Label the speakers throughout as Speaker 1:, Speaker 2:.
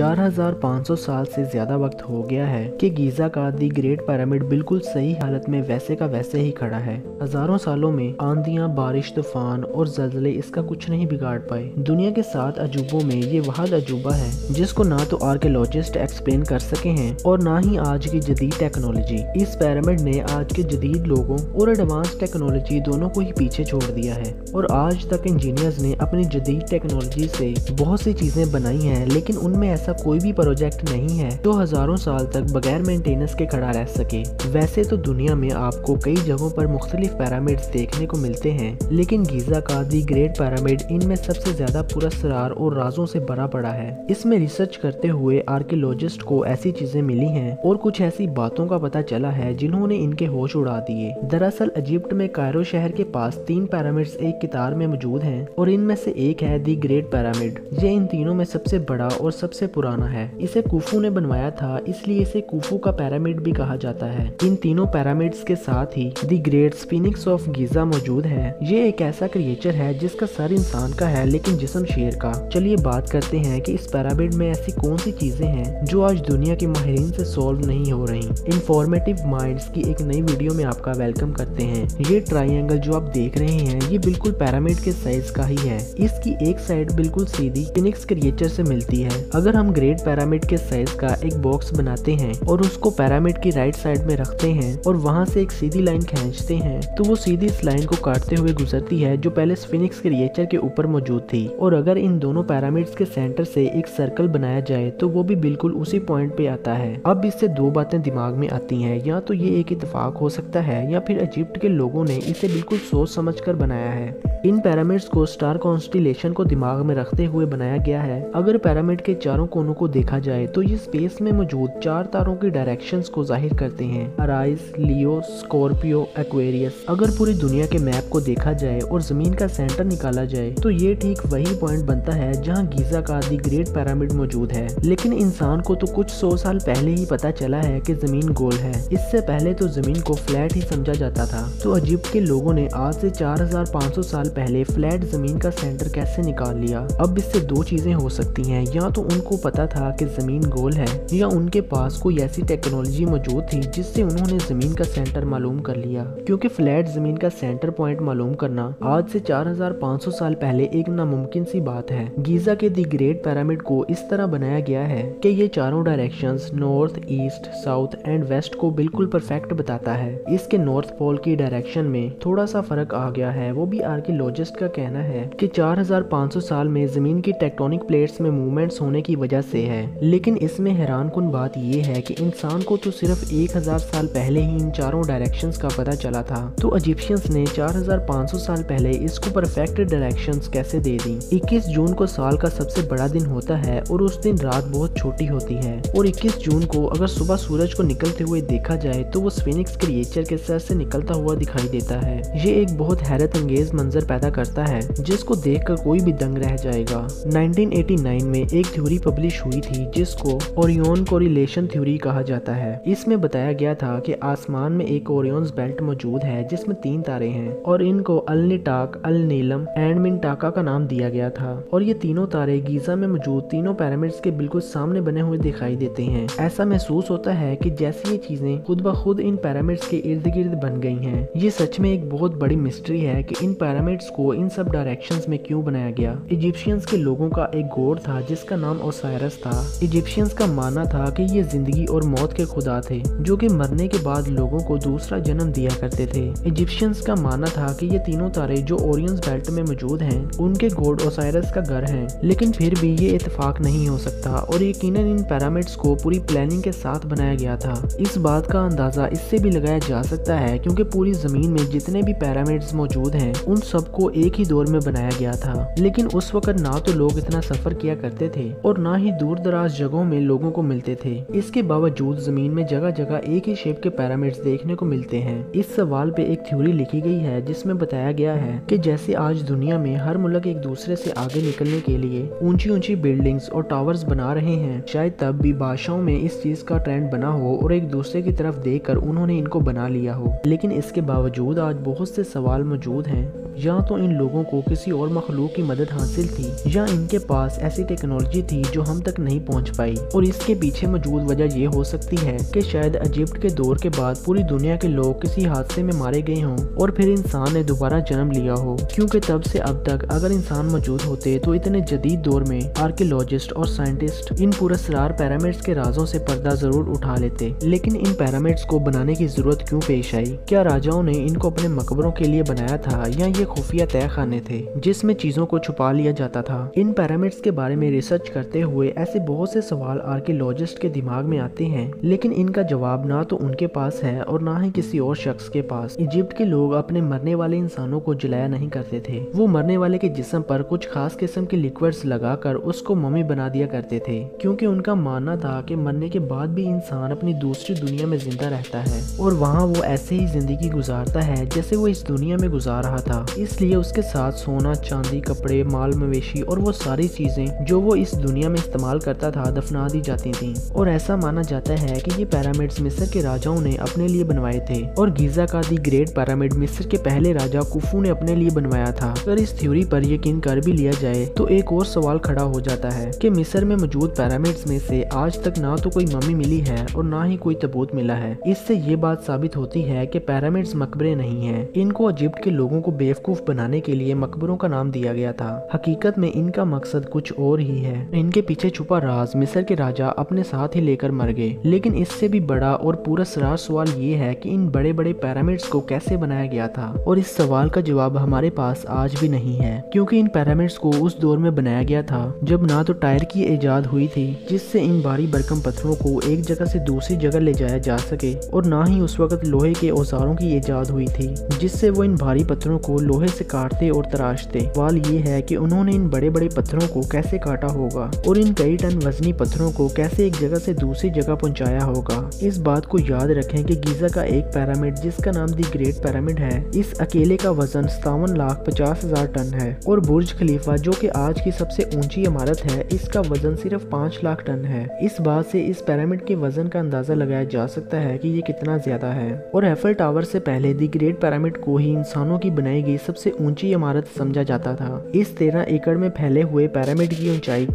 Speaker 1: 4500 साल से ज़्यादा वक्त हो गया है कि गीजा का दी ग्रेट पिरामिड बिल्कुल सही हालत में वैसे का वैसे ही खड़ा है। हज़ारों सालों में आंधियाँ, बारिश, तूफ़ान और जलजले इसका कुछ नहीं बिगाड़ पाए। दुनिया के सात अजूबों में ये वहाद अजूबा है, जिसको ना तो आर्कियोलॉजिस्ट एक्सप्लेन कर सके हैं और ना ही आज की जदीद टेक्नोलॉजी। इस पैरामिड ने आज के जदीद लोगों और एडवांस टेक्नोलॉजी दोनों को ही पीछे छोड़ दिया है और आज तक इंजीनियर्स ने अपनी जदीद टेक्नोलॉजी से बहुत सी चीज़ें बनाई हैं, लेकिन उनमें ऐसा कोई भी प्रोजेक्ट नहीं है जो हज़ारों साल तक बगैर मेंटेनेंस के खड़ा रह सके। वैसे तो दुनिया में आपको कई जगहों पर मुख्तलिफ़ पैरामिड्स देखने को मिलते हैं, लेकिन गीजा का दी ग्रेट पैरामिड इनमें सबसे ज़्यादा पुरस्कार और राजों से भरा पड़ा है। इसमें रिसर्च करते हुए आर्कियोलॉजिस्ट को ऐसी चीज़ें मिली हैं और कुछ ऐसी बातों का पता चला है जिन्होंने इनके होश उड़ा दिए। दरअसल इजिप्ट में कायरो शहर के पास तीन पैरामिड्स एक कितार में मौजूद हैं और इनमें से एक है दी ग्रेट पैरामिड ये इन तीनों में सबसे बड़ा और सबसे पुराना है। इसे कुफू ने बनवाया था, इसलिए इसे कुफू का पैरामिड भी कहा जाता है। इन तीनों पैरामिड्स के साथ ही the great sphinx of Giza मौजूद है। ये एक ऐसा क्रिएचर है जिसका सर इंसान का है, लेकिन जिसम शेर का। चलिए बात करते हैं कि इस पैरामिड में ऐसी कौन सी चीज़ें हैं जो आज दुनिया के माहरीन से सॉल्व नहीं हो रही। इंफॉर्मेटिव माइंड्स की एक नई वीडियो में आपका वेलकम करते हैं। ये ट्राइंगल जो आप देख रहे हैं, ये बिल्कुल पैरामिड के साइज़ का ही है। इसकी एक साइड बिल्कुल सीधी क्रिएचर से मिलती है। अगर हम ग्रेट पैरामिड के साइज़ का एक बॉक्स बनाते हैं और उसको पैरामिड की राइट साइड में रखते हैं और वहाँ से एक सीधी लाइन खींचते हैं। तो वो सीधी इस लाइन को काटते हुए गुजरती है जो पहले स्फिनिक्स क्रिएचर के ऊपर मौजूद थी। और अगर इन दोनों पैरामिड्स के सेंटर से एक सर्कल बनाया जाए तो वो भी बिल्कुल उसी पॉइंट पे आता है। अब इससे दो बातें दिमाग में आती हैं। या तो ये एक इतफाक हो सकता है, या फिर इजिप्ट के लोगों ने इसे बिल्कुल सोच समझ कर बनाया है। इन पैरामिड्स को स्टार कॉन्स्टिलेशन को दिमाग में रखते हुए बनाया गया है। अगर पैरामिड के चारों कोनों को देखा जाए तो ये स्पेस में मौजूद चार तारों की डायरेक्शंस को ज़ाहिर करते हैं। अराइज लियो स्कॉर्पियो एक्वेरियस अगर पूरी दुनिया के मैप को देखा जाए और ज़मीन का सेंटर निकाला जाए तो ये ठीक वही पॉइंट बनता है जहाँ गीजा का दी ग्रेट पैरामिड मौजूद है। लेकिन इंसान को तो कुछ सौ साल पहले ही पता चला है की ज़मीन गोल है। इससे पहले तो ज़मीन को फ्लैट ही समझा जाता था। तो इजिप्ट के लोगों ने आज से 4500 साल पहले फ्लैट ज़मीन का सेंटर कैसे निकाल लिया? अब इससे दो चीज़ें हो सकती हैं। या तो उनको पता था कि ज़मीन गोल है, या उनके पास कोई ऐसी टेक्नोलॉजी मौजूद थी जिससे उन्होंने ज़मीन का सेंटर मालूम कर लिया। क्योंकि फ्लैट ज़मीन का सेंटर पॉइंट मालूम करना आज से 4500 साल पहले एक नामुमकिन सी बात है। गीजा के दी ग्रेट पैरामिड को इस तरह बनाया गया है कि ये चारों direction north east south and west को बिल्कुल परफेक्ट बताता है। इसके नॉर्थ पोल की डायरेक्शन में थोड़ा सा फ़र्क आ गया है, वो भी आर्कियोलॉजिस्ट का कहना है कि 4500 साल में ज़मीन की टेक्टोनिक प्लेट्स में मूवमेंट्स होने की वजह से है। लेकिन इसमें हैरान कन बात यह है कि इंसान को तो सिर्फ़ 1000 साल पहले ही इन चारों डायरेक्शंस का पता चला था। तो इजिप्शियंस ने 4500 साल पहले इसको परफेक्ट डायरेक्शंस कैसे दे दी? 21 जून को साल का सबसे बड़ा दिन होता है और उस दिन रात बहुत छोटी होती है। और 21 जून को अगर सुबह सूरज को निकलते हुए देखा जाए तो वो स्फिनिक्स क्रिएचर के सर से निकलता हुआ दिखाई देता है। ये एक बहुत हैरत अंगेज मंजर पैदा करता है, जिसको देखकर कोई भी दंग रह जाएगा। 1989 में एक थ्योरी पब्लिश हुई थी, जिसको ओरियन कोरिलेशन थ्योरी कहा जाता है। इसमें बताया गया था कि आसमान में एक ओरियंस बेल्ट मौजूद है, जिसमें तीन तारे हैं, और इनको अल निटाक अल नीलम एंड मिनटाका का नाम दिया गया था। और ये तीनों तारे गीजा में मौजूद तीनों पैरामिड्स के बिल्कुल सामने बने हुए दिखाई देते हैं। ऐसा महसूस होता है कि जैसी ये चीज़ें खुद ब खुद इन पैरामिड्स के इर्द गिर्द बन गई हैं। ये सच में एक बहुत बड़ी मिस्ट्री है कि इन पैरामिड्स को इन सब डायरेक्शंस में क्यों बनाया गया। इजिप्शियंस के लोगों का एक गॉड था, जिसका नाम ओसायरस था। इजिप्शियंस का मानना था कि ये ज़िंदगी और मौत के खुदा थे, जो कि मरने के बाद लोगों को दूसरा जन्म दिया करते थे। इजिप्शियंस का मानना था कि ये तीनों तारे जो ओरियंस बेल्ट में मौजूद हैं, उनके गोड ओसायरस का घर है। लेकिन फिर भी ये इतफाक नहीं हो सकता और यकीन इन पैरामिड्स को पूरी प्लानिंग के साथ बनाया गया था। इस बात का अंदाज़ा इससे भी लगाया जा सकता है क्योंकि पूरी ज़मीन में जितने भी पैरामिड्स मौजूद हैं, उन सबको एक ही दौर में बनाया गया था। लेकिन उस वक्त ना तो लोग इतना सफ़र किया करते थे और ना ही दूर दराज जगहों में लोगों को मिलते थे। इसके बावजूद ज़मीन में जगह जगह एक ही शेप के पैरामिड्स देखने को मिलते हैं। इस सवाल पे एक थ्योरी लिखी गई है, जिसमें बताया गया है कि जैसे आज दुनिया में हर मुल्क एक दूसरे से आगे निकलने के लिए ऊँची ऊँची बिल्डिंग्स और टावर्स बना रहे हैं, शायद तब भी बादशाहों में इस चीज़ का ट्रेंड बना हो और एक दूसरे की तरफ़ देख उन्होंने इनको बना लिया हो। लेकिन इसके बावजूद आज बहुत से सवाल मौजूद हैं। या तो इन लोगों को किसी और मखलूक की मदद हासिल थी, या इनके पास ऐसी टेक्नोलॉजी थी जो हम तक नहीं पहुँच पाई। और इसके पीछे मौजूद वजह ये हो सकती है कि शायद इजिप्ट के दौर के बाद पूरी दुनिया के लोग किसी हादसे में मारे गए हों और फिर इंसान ने दोबारा जन्म लिया हो। क्योंकि तब से अब तक अगर इंसान मौजूद होते तो इतने जदीद दौर में आर्कियोलॉजिस्ट और साइंटिस्ट इन पुरस्कार पैरामिड्स के राजों से पर्दा ज़रूर उठा लेते। लेकिन इन पैरामिड्स को बनाने की ज़रूरत क्यों पेश आई? क्या राजाओं ने इनको अपने मकबरों के लिए बनाया था या ये खुफिया तय खाने थे जिसमें चीज़ों को छुपा लिया जाता था? इन पैरामिड्स के बारे में रिसर्च करते हुए ऐसे बहुत से सवाल आर्कियोलॉजिस्ट के दिमाग में आते हैं, लेकिन इनका जवाब ना तो उनके पास है और ना ही किसी और शख्स के पास। इजिप्ट के लोग अपने मरने वाले इंसानों को जलाया नहीं करते थे। वो मरने वाले के जिस्म पर कुछ खास किस्म के लिक्विड्स लगाकर उसको मम्मी बना दिया करते थे, क्योंकि उनका मानना था कि मरने के बाद भी इंसान अपनी दूसरी दुनिया में ज़िंदा रहता है। और वहाँ वो ऐसे ही ज़िंदगी गुजारता है जैसे वो इस दुनिया में गुजार रहा था। इसलिए उसके साथ सोना, चांदी, कपड़े, माल, मवेशी और वो सारी चीज़ें जो वो इस दुनिया में इस्तेमाल करता था दफना दी जाती थी। और ऐसा माना जाता है कि ये पैरामिड्स मिस्र के राजाओं ने अपने लिए बनवाए थे। और गीजा का दी ग्रेट पैरामिड मिस्र के पहले राजा कुफू ने अपने लिए बनवाया था। अगर इस थ्योरी पर यकीन कर भी लिया जाए तो एक और सवाल खड़ा हो जाता है कि मिस्र में मौजूद पैरामिड्स में से आज तक ना तो कोई मम्मी मिली है और ना ही कोई तबूत मिला है। इससे ये बात साबित होती है कि पैरामिड्स मकबरे नहीं है। इनको इजिप्ट के लोगों को बेवकूफ़ बनाने के लिए मकबरों का नाम दिया गया था। हकीकत में इनका मकसद कुछ और ही है। इनके पीछे छुपा राज मिस्र के राजा अपने साथ ही लेकर मर गए। लेकिन इससे भी बड़ा और पूरा सरार सवाल ये है कि इन बड़े बड़े पैरामिड्स को कैसे बनाया गया था? और इस सवाल का जवाब हमारे पास आज भी नहीं है, क्योंकि इन पैरामिड्स को उस दौर में बनाया गया था, जब ना तो टायर की ईजाद हुई थी, जिससे इन भारी भरकम पत्थरों को एक जगह से दूसरी जगह ले जाया जा सके, और ना ही उस वक्त लोहे के औजारों की ईजाद हुई थी, जिससे वो इन भारी पत्थरों को लोहे से काटते और तराशते। सवाल ये है कि उन्होंने इन बड़े बड़े पत्थरों को कैसे काटा होगा? और इन कई टन वजनी पत्थरों को कैसे एक जगह से दूसरी जगह पहुँचाया होगा? इस बात को याद रखें कि गीजा का एक पैरामिड, जिसका नाम दी ग्रेट पैरामिड है, इस अकेले का वज़न सतावन लाख पचास हज़ार टन है। और बुर्ज खलीफा, जो कि आज की सबसे ऊँची इमारत है, इसका वज़न सिर्फ़ पाँच लाख टन है। इस बात से इस पैरामिड के वज़न का अंदाज़ा लगाया जा सकता है कि ये कितना ज़्यादा है। और एफल टावर से पहले दी ग्रेट पैरामिड को ही इंसानों की बनाई गई सबसे ऊँची इमारत समझा जाता था। इस तेरह एकड़ में फैले हुए पैरामिड की ऊंचाई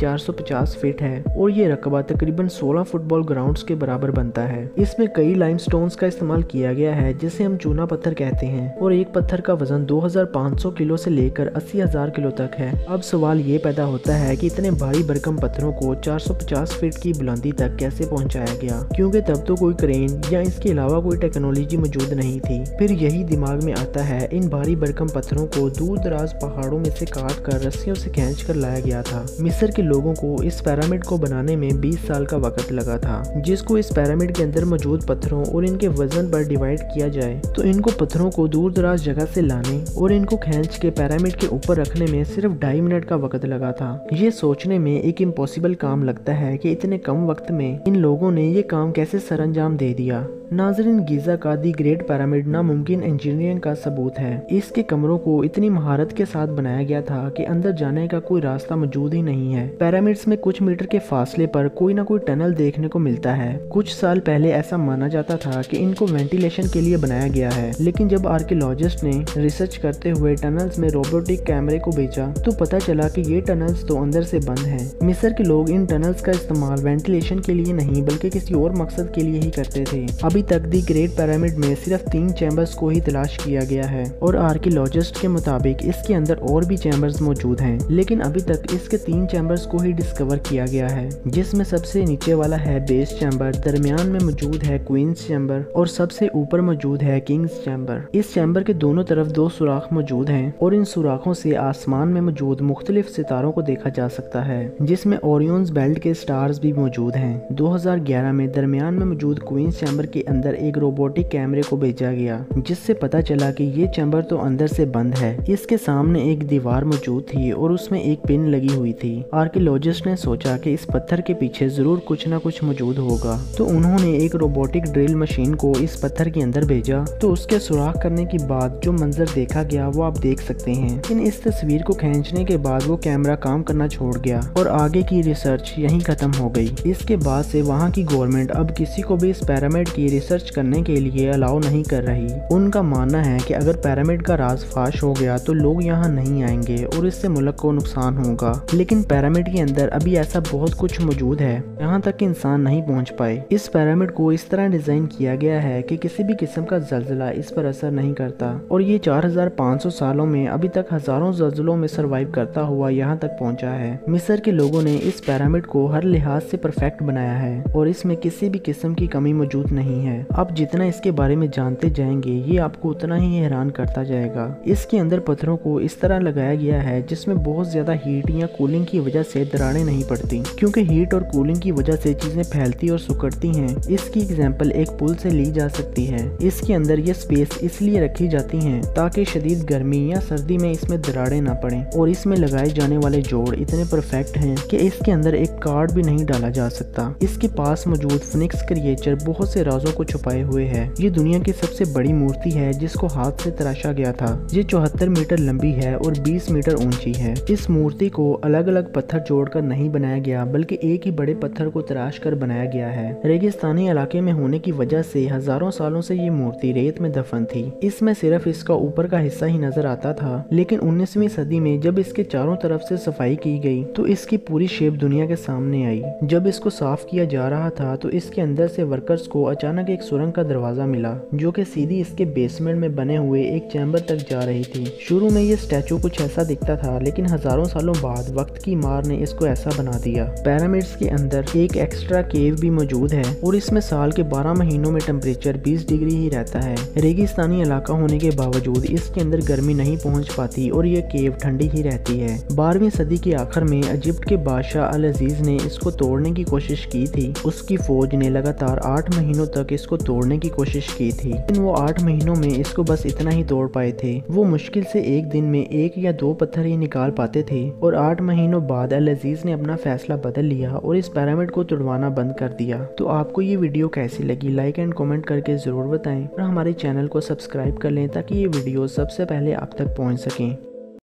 Speaker 1: 450 फीट है और ये रकबा तकरीबन 16 फुटबॉल ग्राउंड्स के बराबर बनता है। इसमें कई लाइम का इस्तेमाल किया गया है जिसे हम चूना पत्थर कहते हैं। और एक पत्थर का वज़न 2500 किलो से लेकर 80,000 किलो तक है। अब सवाल ये पैदा होता है कि इतने भारी भरकम पत्थरों को 450 फीट की बुलंदी तक कैसे पहुँचाया गया? क्योंकि तब तो कोई क्रेन या इसके अलावा कोई टेक्नोलॉजी मौजूद नहीं थी। फिर यही दिमाग में आता है इन भारी भरकम पत्थरों को दूर दराज पहाड़ों में से काट कर रस्सियों से खींच कर लाया गया था। मिस्र के लोगों को इस पैरामिड को बनाने में 20 साल का वक्त लगा था, जिसको इस पैरामिड के अंदर मौजूद पत्थरों और इनके वज़न पर डिवाइड किया जाए। तो इनको पत्थरों को दूर दराज जगह से लाने और इनको खींच के पैरामिड के ऊपर रखने में सिर्फ़ ढाई मिनट का वक्त लगा था। ये सोचने में एक इम्पॉसिबल काम लगता है कि इतने कम वक्त में इन लोगों ने ये काम कैसे सरंजाम दे दिया। नाजरीन गीजा का दी ग्रेट पैरामिड नामुमकिन इंजीनियरिंग का सबूत है। इसके कमरों को इतनी महारत के साथ बनाया गया था कि अंदर जाने का कोई रास्ता मौजूद ही नहीं है। पैरामिड्स में कुछ मीटर के फासले पर कोई ना कोई टनल देखने को मिलता है। कुछ साल पहले ऐसा माना जाता था कि इनको वेंटिलेशन के लिए बनाया गया है। लेकिन जब आर्कियोलॉजिस्ट ने रिसर्च करते हुए टनल्स में रोबोटिक कैमरे को भेजा तो पता चला कि ये टनल्स तो अंदर से बंद हैं। मिस्र के लोग इन टनल्स का इस्तेमाल वेंटिलेशन के लिए नहीं, बल्कि किसी और मकसद के लिए ही करते थे। अभी तक दी ग्रेट पैरामिड में सिर्फ़ तीन चैम्बर्स को ही तलाश किया गया है, और आर्कियोलॉजिस्ट के मुताबिक इसके अंदर और भी चैम्बर्स मौजूद हैं। लेकिन अभी तक इसके तीन चैम्बर्स को ही डिस्कवर किया गया है, जिसमें सबसे नीचे वाला है बेस चैम्बर दरमियान में मौजूद है क्वींस चैम्बर और सबसे ऊपर मौजूद है किंग्स चैम्बर इस चैम्बर के दोनों तरफ़ दो सुराख मौजूद हैं और इन सुराखों से आसमान में मौजूद मुख्तलिफ़ सितारों को देखा जा सकता है, जिसमें ओरियंस बेल्ट के स्टार्स भी मौजूद हैं। 2011 में दरमियान में मौजूद क्वींस चैम्बर के अंदर एक रोबोटिक कैमरे को भेजा गया, जिससे पता चला कि ये चैम्बर तो अंदर से बंद है। इसके सामने एक दीवार मौजूद थी और उसमें एक पिन लगी हुई थी। आर्कियोलॉजिस्ट ने सोचा कि इस पत्थर के पीछे ज़रूर कुछ ना कुछ मौजूद होगा। तो उन्होंने एक रोबोटिक ड्रिल मशीन को इस पत्थर के अंदर भेजा। तो उसके सुराख करने के बाद जो मंजर देखा गया, वो आप देख सकते हैं। लेकिन इस तस्वीर को खींचने के बाद वो कैमरा काम करना छोड़ गया और आगे की रिसर्च यहीं खत्म हो गई। इसके बाद से वहाँ की गवर्नमेंट अब किसी को भी इस पैरामिड की रिसर्च करने के लिए अलाउ नहीं कर रही। उनका मानना है कि अगर पैरामिड का राज फाश हो गया तो लोग यहाँ नहीं आएँगे और इससे मुल्क को नुकसान होगा। लेकिन पैरामिड के अंदर अभी ऐसा बहुत कुछ मौजूद है। यहाँ तक इंसान नहीं पहुँच पाए। इस पैरामिड को इस तरह डिज़ाइन किया गया है कि किसी भी किस्म का जल्जला इस पर असर नहीं करता। और ये 4500 सालों में अभी तक हज़ारों जल्जलों में सरवाइव करता हुआ यहाँ तक पहुँचा है। मिस्र के लोगों ने इस पैरामिड को हर लिहाज से परफेक्ट बनाया है। और इसमें किसी भी किस्म की कमी मौजूद नहीं है। आप जितना इसके बारे में जानते जाएँगे, ये आपको उतना ही हैरान करता जाएगा। इसके अंदर पत्थरों को इस तरह लगाया गया है जिसमें बहुत ज़्यादा हीट या कूलिंग की वजह से दरारें नहीं पड़ती, क्योंकि हीट और कूलिंग की वजह से चीज़ें फैलती और सुकड़ती हैं। इसकी एग्ज़ाम्पल एक पुल से ली जा सकती है। इसके अंदर ये स्पेस इसलिए रखी जाती है ताकि शदीद गर्मी या सर्दी में इसमें दरारें ना पड़े और इसमें लगाए जाने वाले जोड़ इतने परफेक्ट हैं कि इसके अंदर एक कार्ड भी नहीं डाला जा सकता। इसके पास मौजूद फिनिक्स क्रिएचर बहुत से राजों को छुपाए हुए है। ये दुनिया की सबसे बड़ी मूर्ति है, जिसको हाथ से तराशा गया था। ये चौहत्तर मीटर लंबी है और 20 मीटर ऊँची है। इस मूर्ति को अलग अलग पत्थर जोड़कर नहीं बनाया गया, बल्कि एक ही बड़े पत्थर को तराश कर बनाया गया है। रेगिस्तानी इलाके में होने की वजह से हज़ारों सालों से ये मूर्ति रेत में दफन थी। इसमें सिर्फ़ इसका ऊपर का हिस्सा ही नज़र आता था, लेकिन उन्नीसवी सदी में जब इसके चारों तरफ़ से सफ़ाई की गई तो इसकी पूरी शेप दुनिया के सामने आई। जब इसको साफ़ किया जा रहा था तो इसके अंदर से वर्कर्स को अचानक एक सुरंग का दरवाज़ा मिला, जो कि सीधी इसके बेसमेंट में बने हुए एक चैम्बर तक जा रही थी। शुरू में ये स्टैचू कुछ ऐसा दिखता था, लेकिन हज़ारों सालों बाद वक्त की मार ने इसको ऐसा बना दिया। पैरामिड्स के अंदर एक एक्स्ट्रा केव भी मौजूद है और इसमें साल के 12 महीनों में टेम्परेचर 20 डिग्री ही रहता है। रेगिस्तानी इलाका होने के बावजूद इसके अंदर गर्मी नहीं पहुँच पाती और यह केव ठंडी ही रहती है। बारहवीं सदी के आखिर में इजिप्ट के बादशाह अल अज़ीज़ ने इसको तोड़ने की कोशिश की थी। उसकी फौज ने लगातार आठ महीनों तक इसको तोड़ने की कोशिश की थी। लेकिन वो आठ महीनों में इसको बस इतना ही तोड़ पाए थे। वो मुश्किल से एक दिन में एक या दो पत्थर ही निकाल पाते थे और आठ महीनों बाद अल अज़ीज़ ने अपना फैसला बदल लिया और इस पैरामिड को तोड़वाना बंद कर दिया। तो आपको ये वीडियो कैसी लगी? लाइक एंड कॉमेंट करके ज़रूर बताएँ और हमारे चैनल को सब्सक्राइब कर लें ताकि ये वीडियो सबसे पहले आप तक पहुँच सकें।